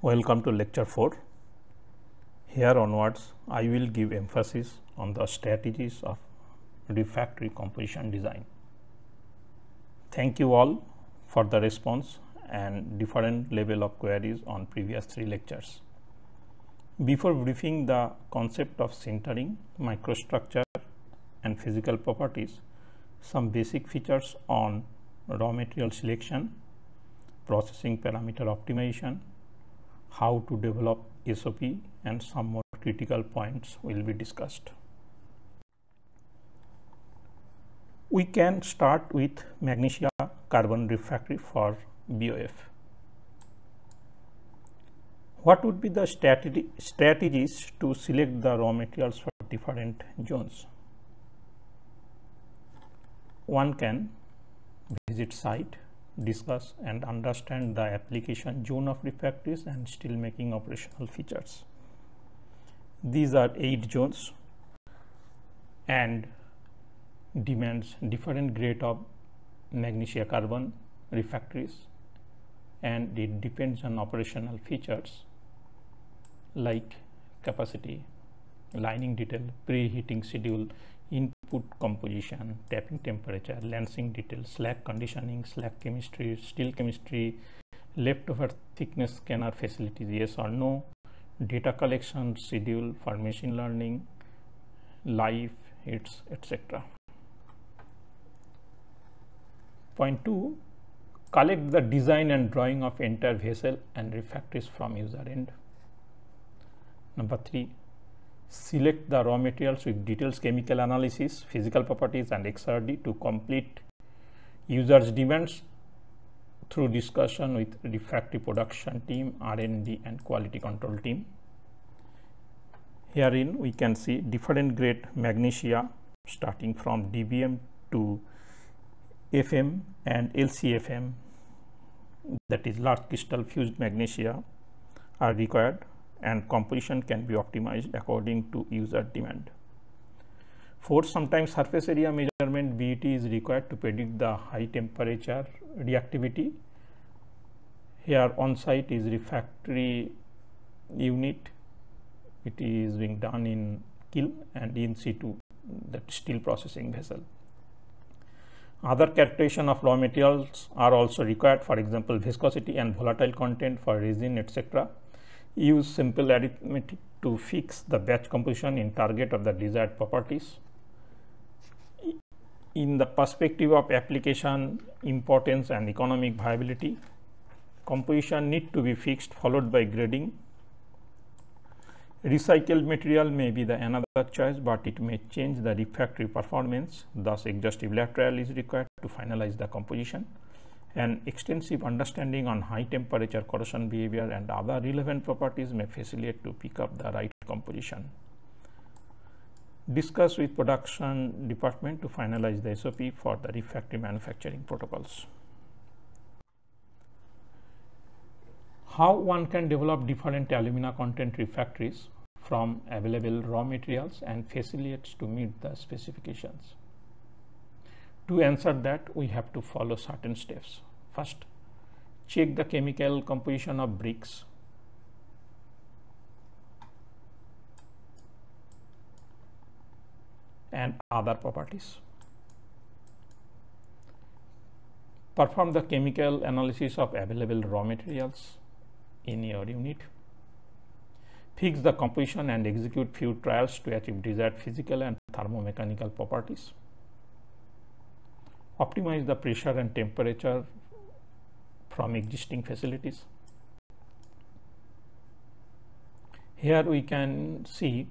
Welcome to lecture 4. Here onwards, I will give emphasis on the strategies of refractory composition design. Thank you all for the response and different level of queries on previous three lectures. Before briefing the concept of sintering, microstructure and physical properties, some basic features on raw material selection, processing parameter optimization, how to develop SOP and some more critical points will be discussed. We can start with magnesia carbon refractory for BOF. What would be the strategy, strategies to select the raw materials for different zones? One can visit site, discuss and understand the application zone of refractories and steel making operational features. These are eight zones and demands different grade of magnesia carbon refractories and it depends on operational features like capacity, lining detail, preheating schedule, input composition, tapping temperature, lancing detail, slag conditioning, slag chemistry, steel chemistry, leftover thickness scanner facilities, yes or no, data collection schedule for machine learning, life, hits, etc. Point 2 collect the design and drawing of entire vessel and refractories from user end. Number 3 select the raw materials with details chemical analysis, physical properties and XRD to complete users demands through discussion with refractory production team, R&D and quality control team. Herein we can see different grade magnesia starting from DBM to FM and LCFM that is large crystal fused magnesia are required and composition can be optimized according to user demand. Fourth, sometimes surface area measurement BET is required to predict the high temperature reactivity. Here on site is refractory unit. It is being done in kiln and in situ that steel processing vessel. Other characterization of raw materials are also required for example viscosity and volatile content for resin etc use simple arithmetic to fix the batch composition in target of the desired properties. In the perspective of application importance and economic viability, composition need to be fixed followed by grading. Recycled material may be the another choice, but it may change the refractory performance. Thus, exhaustive lab trial is required to finalize the composition. An extensive understanding on high temperature corrosion behavior and other relevant properties may facilitate to pick up the right composition. Discuss with production department to finalize the SOP for the refractory manufacturing protocols. How one can develop different alumina content refractories from available raw materials and facilitates to meet the specifications. To answer that, we have to follow certain steps. First, check the chemical composition of bricks. and other properties. Perform the chemical analysis of available raw materials in your unit. Fix the composition and execute few trials to achieve desired physical and thermomechanical properties optimize the pressure and temperature from existing facilities. Here we can see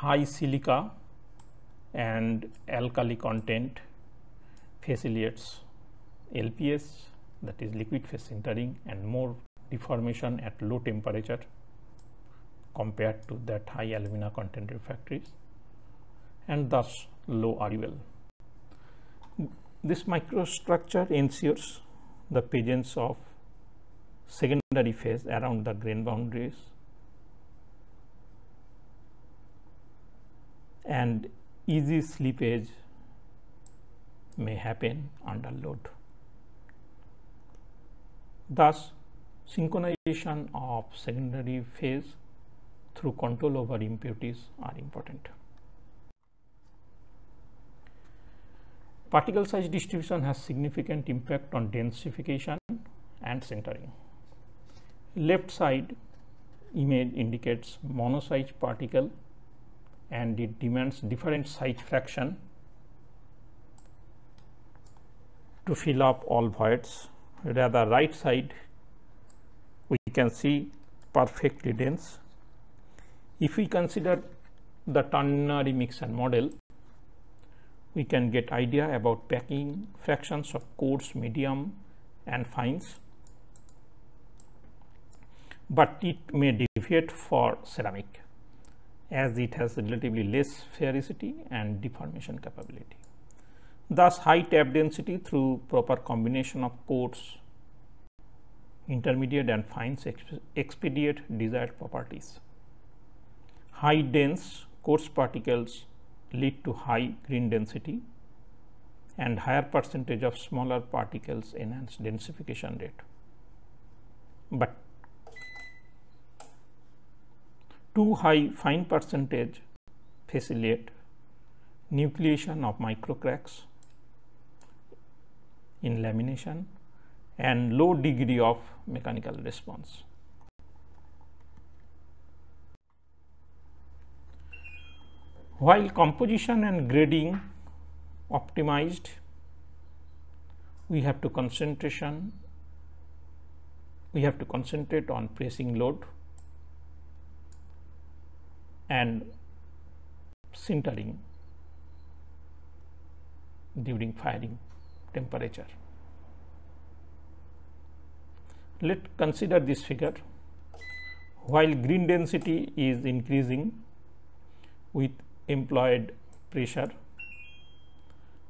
high silica and alkali content facilitates LPS that is liquid phase sintering and more deformation at low temperature compared to that high alumina content refractories and thus low RUL. This microstructure ensures the presence of secondary phase around the grain boundaries and easy slippage may happen under load. Thus, synchronization of secondary phase through control over impurities are important. Particle size distribution has significant impact on densification and sintering. Left side image indicates monosize particle and it demands different size fraction to fill up all voids. Rather right side we can see perfectly dense. If we consider the ternary mixer model, we can get idea about packing fractions of coarse, medium and fines but it may deviate for ceramic as it has relatively less sphericity and deformation capability. Thus, high tap density through proper combination of coarse, intermediate and fines expedite desired properties. High dense coarse particles lead to high green density and higher percentage of smaller particles enhance densification rate. But too high fine percentage facilitate nucleation of microcracks in lamination and low degree of mechanical response. While composition and grading optimized, we have to concentration we have to concentrate on pressing load and sintering during firing temperature. Let consider this figure. While green density is increasing with employed pressure,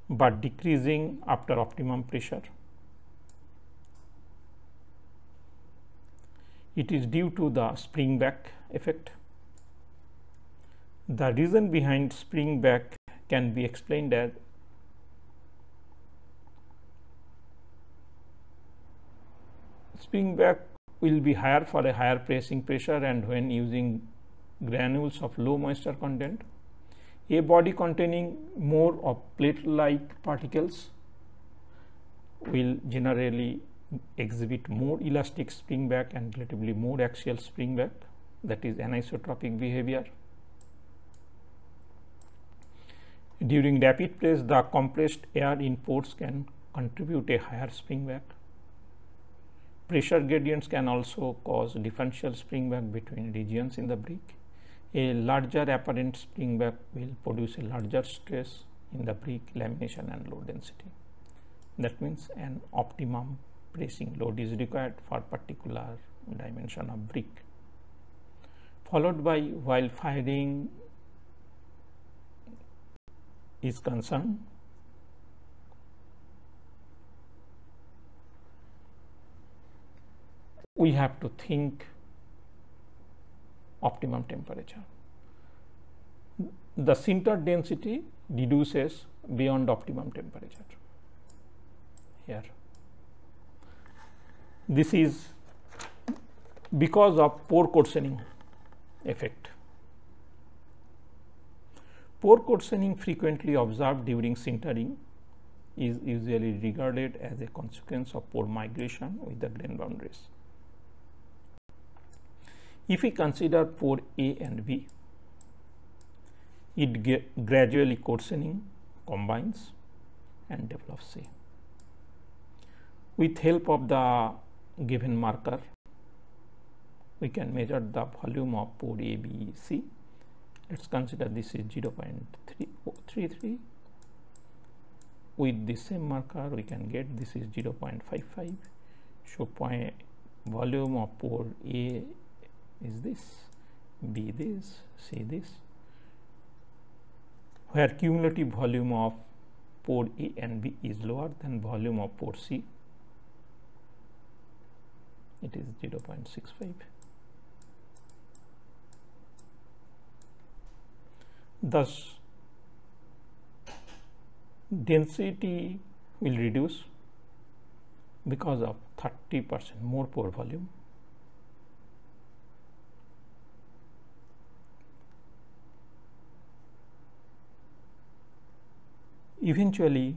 but decreasing after optimum pressure. It is due to the spring back effect the reason behind spring back can be explained as spring back will be higher for a higher pressing pressure and when using granules of low moisture content. A body containing more of plate like particles will generally exhibit more elastic spring back and relatively more axial spring back that is anisotropic behavior. During rapid press, the compressed air in pores can contribute a higher spring back. Pressure gradients can also cause differential spring back between regions in the brick. A larger apparent spring back will produce a larger stress in the brick lamination and low density. That means an optimum pressing load is required for particular dimension of brick. Followed by while firing is concerned we have to think optimum temperature. The sinter density reduces beyond optimum temperature here. This is because of pore coarsening effect. Pore coarsening frequently observed during sintering is usually regarded as a consequence of pore migration with the grain boundaries. If we consider pore A and B, it gradually coarsening combines and develops C. With help of the given marker, we can measure the volume of pore A, B, C let's consider this is 0.33 with the same marker we can get this is 0.55 so point volume of pore A is this B this C this. Where cumulative volume of pore A and B is lower than volume of pore C it is 0.65 Thus, density will reduce because of 30 percent more pore volume. Eventually,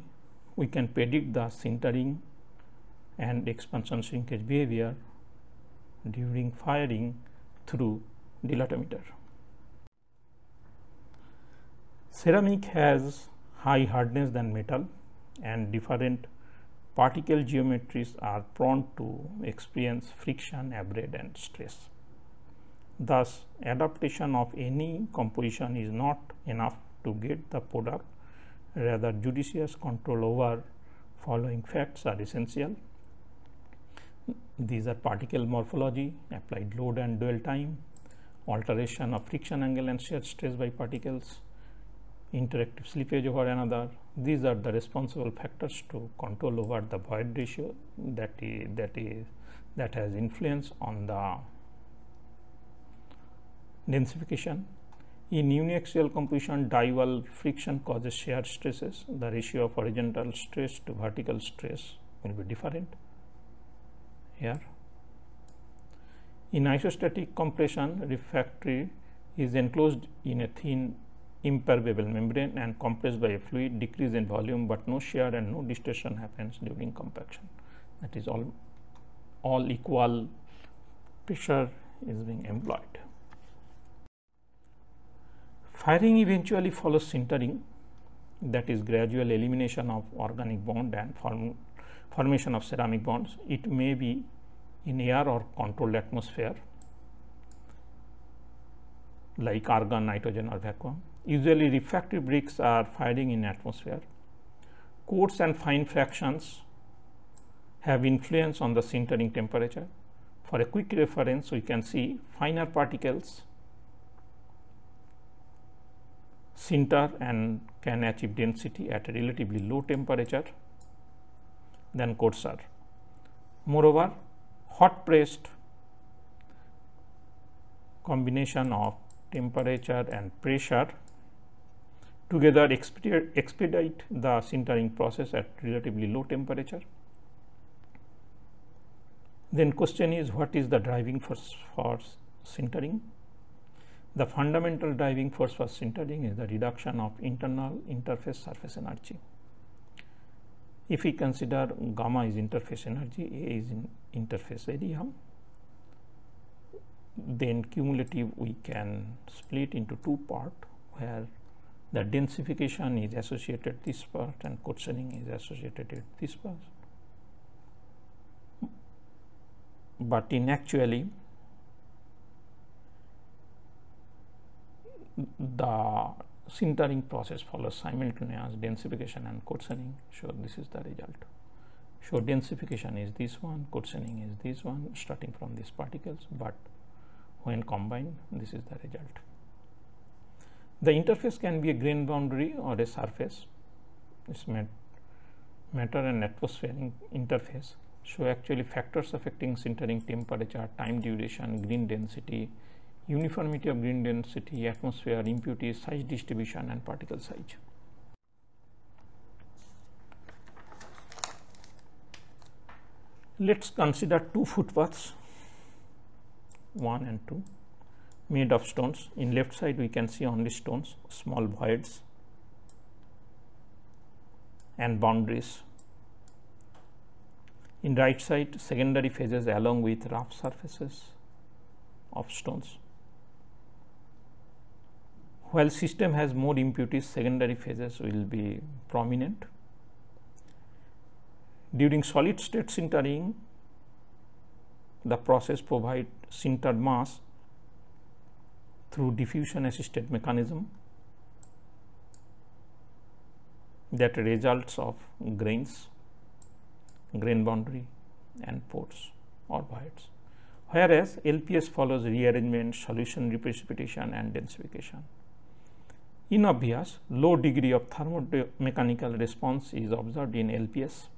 we can predict the sintering and expansion shrinkage behavior during firing through dilatometer. Ceramic has high hardness than metal and different particle geometries are prone to experience friction, abrade and stress. Thus, adaptation of any composition is not enough to get the product, rather judicious control over following facts are essential. These are particle morphology, applied load and dwell time, alteration of friction angle and shear stress by particles, interactive slippage over another. These are the responsible factors to control over the void ratio that is that is that has influence on the densification. In uniaxial composition, die-wall friction causes shear stresses. The ratio of horizontal stress to vertical stress will be different here. In isostatic compression, refractory is enclosed in a thin impermeable membrane and compressed by a fluid decrease in volume, but no shear and no distortion happens during compaction. That is all, all equal pressure is being employed. Firing eventually follows sintering that is gradual elimination of organic bond and form, formation of ceramic bonds. It may be in air or controlled atmosphere like argon, nitrogen or vacuum. Usually refractory bricks are firing in atmosphere. Coarse and fine fractions have influence on the sintering temperature. For a quick reference, we can see finer particles sinter and can achieve density at a relatively low temperature than coarser. Moreover, hot pressed combination of temperature and pressure together expedite the sintering process at relatively low temperature. Then question is what is the driving force for sintering? The fundamental driving force for sintering is the reduction of internal interface surface energy. If we consider gamma is interface energy, A is in interface area, then cumulative we can split into two part where the densification is associated this part and coarsening is associated with this part. But in actually the sintering process follows simultaneous densification and coarsening. So, this is the result. So, densification is this one, coarsening is this one starting from these particles, but when combined this is the result. The interface can be a grain boundary or a surface, it's mat matter and atmospheric interface. So, actually factors affecting sintering temperature, time duration, grain density, uniformity of grain density, atmosphere, impurities, size distribution and particle size. Let us consider two footpaths 1 and 2 made of stones. In left side we can see only stones, small voids and boundaries. In right side secondary phases along with rough surfaces of stones. While system has more impurities, secondary phases will be prominent. During solid state sintering, the process provide sintered mass through diffusion assisted mechanism that results of grains, grain boundary and pores or voids. Whereas LPS follows rearrangement, solution reprecipitation and densification. In obvious, low degree of thermomechanical response is observed in LPS,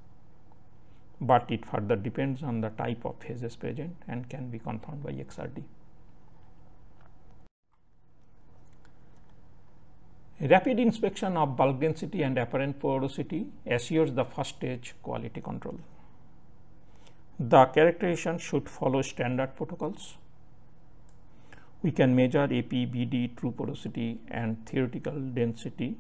but it further depends on the type of phases present and can be confirmed by XRD. Rapid inspection of bulk density and apparent porosity assures the first stage quality control. The characterization should follow standard protocols we can measure AP, BD, true porosity and theoretical density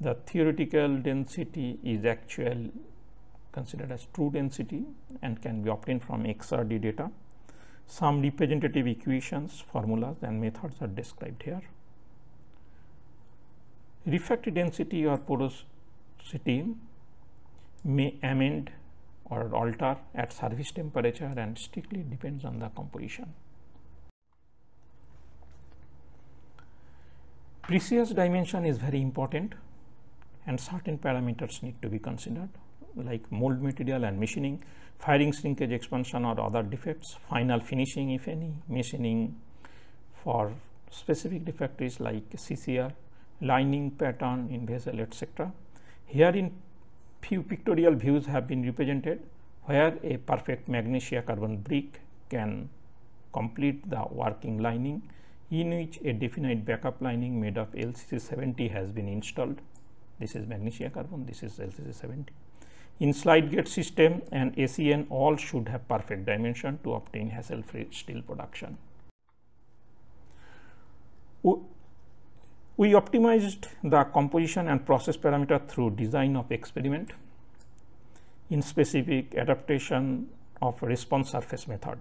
the theoretical density is actual considered as true density and can be obtained from XRD data. Some representative equations, formulas and methods are described here. Refractive density or porosity may amend or alter at surface temperature and strictly depends on the composition. Precious dimension is very important and certain parameters need to be considered like mold material and machining, firing shrinkage expansion or other defects, final finishing if any, machining for specific defects like CCR, lining pattern in vessel etc. Here in few pictorial views have been represented where a perfect magnesia carbon brick can complete the working lining in which a definite backup lining made of LCC 70 has been installed. This is magnesia carbon, this is LCC 70. In slide gate system and ACN all should have perfect dimension to obtain hassle free steel production. We optimized the composition and process parameter through design of experiment in specific adaptation of response surface method.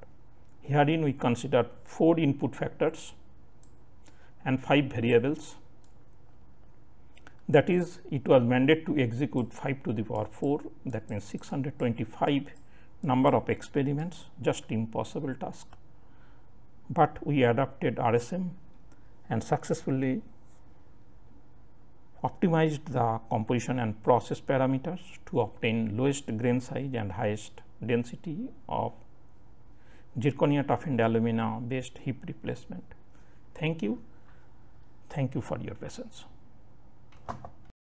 Herein we consider four input factors and five variables that is it was mandated to execute 5 to the power 4 that means 625 number of experiments just impossible task but we adapted RSM and successfully optimized the composition and process parameters to obtain lowest grain size and highest density of zirconia toughened alumina based hip replacement. Thank you. Thank you for your patience.